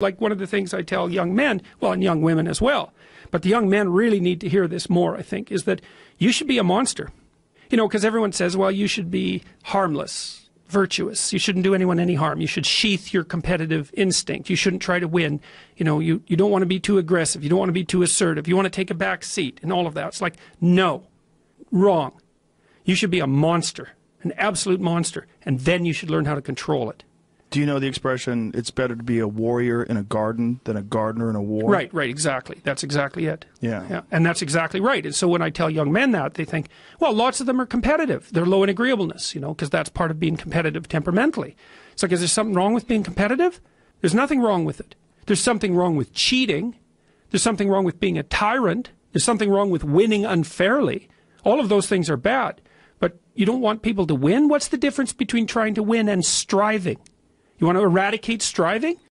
Like one of the things I tell young men, well, and young women as well, but the young men really need to hear this more, I think, is that you should be a monster. You know, because everyone says, well, you should be harmless, virtuous. You shouldn't do anyone any harm. You should sheath your competitive instinct. You shouldn't try to win. You know, you, you don't want to be too aggressive. You don't want to be too assertive. You want to take a back seat and all of that. It's like, no, wrong. You should be a monster, an absolute monster, and then you should learn how to control it. Do you know the expression, it's better to be a warrior in a garden than a gardener in a war? Right, right, exactly. That's exactly it. Yeah. yeah. And that's exactly right. And so when I tell young men that, they think, well, lots of them are competitive. They're low in agreeableness, you know, because that's part of being competitive temperamentally. It's like, is there something wrong with being competitive? There's nothing wrong with it. There's something wrong with cheating. There's something wrong with being a tyrant. There's something wrong with winning unfairly. All of those things are bad. But you don't want people to win? What's the difference between trying to win and striving? You want to eradicate striving?